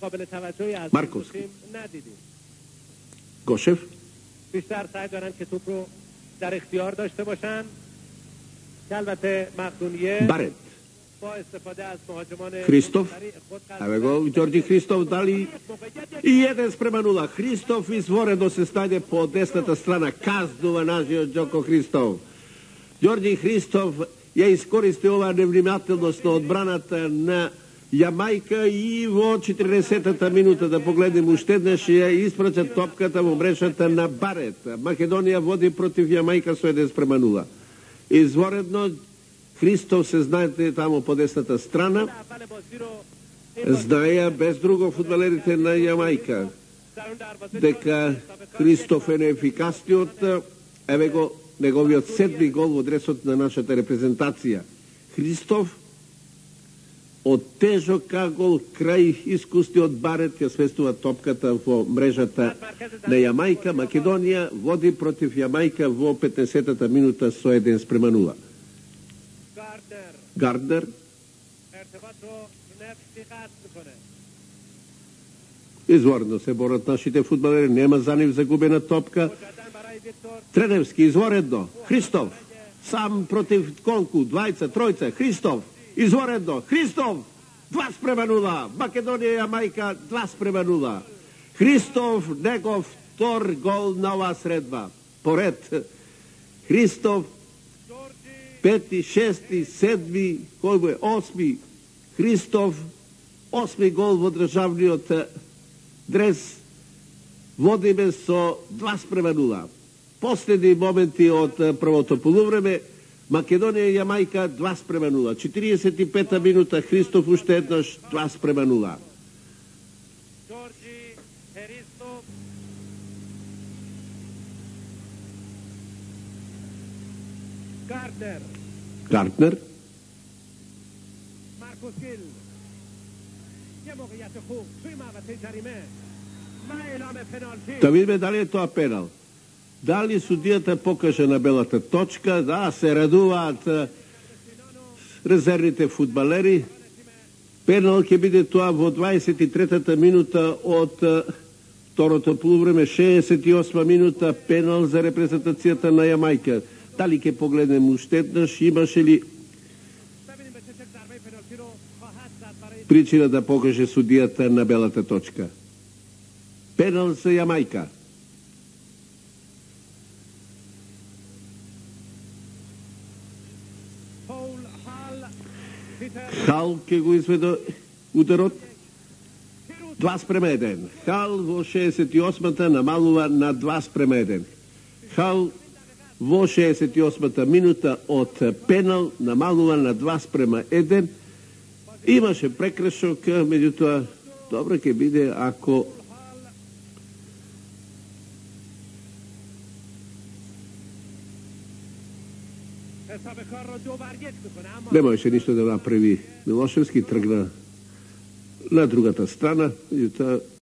قابل توجهی از مارکوس. این تیم ندیدیم Гошев, بیشتر سعی دارن که توپ رو در اختیار داشته باشن که البته مقدونیه Барет. با استفاده از مهاجمان Христов. سریع خود قرار Еве го Ѓорѓи Христов дали и еден спрема нула. Христов изворено се стаѓа по десната страна, казнува нашиот Џоко Христов. Ѓорѓи Христов ја искористи оваа невнимателност на одбраната на Јамајка и во 40-та минута да погледнем уште еднаш ја испраќа топката во мрежата на Барет. Македонија води против Јамајка со 1 спрема 0. Изворедно Христов се знаете таму по десната страна. Знае без друго фудбалерите на Јамајка дека Христоф е неефикасниот. Еве го неговиот седми гол во дресот на нашата репрезентација. Христоф од тежок кагол крај искусти од барет ја свестува топката во мрежата на Јамајка. Македонија води против Јамајка во 15-та минута со 1 спрема 0. Гарднер Изворно се борат нашите фудбалери, нема за нив загубена топка. Треневски изворедно, Христов, сам против Конку, двајца, тројца, Христов, Изворедно. Христов. Два спрема нула. Македонија и Два спрема нула. Христов, негов втор гол на оваа средба. Поред. Христов, пети, шести, седми, кој бе, осми. Христов, осми гол во државниот дрес. Водиме со два спрема нула. Последни моменти од првото полувреме, Македонија и Јамајка 2 спрема 0. 45-та минута Христоф уште еднаш 2 спрема 0. Картнер. Картнер. Маркус Гил. Је могајат хуб. Сима ва тежариме. Ма еламе пеналти. Да видиме дали е тоа пенал. Дали судијата покаже на белата точка, да, се радуваат резервните фудбалери. Пенал ќе биде тоа во 23-та минута од второто полувреме, 68-та минута, пенал за репрезентацијата на Јамајка. Дали ќе погледнем уште еднаш, имаше ли причина да покаже судијата на белата точка? Пенал за Јамајка. Хал ке го изведе ударот. Два спрема еден. Хал во 68-та намалува на два спрема еден. Хал во 68-та минута од пенал намалува на два спрема еден. Имаше прекрешок, меѓутоа добро ќе биде ако не можеше ништо да направи. Милошевски, тргна на другата страна, меѓутоа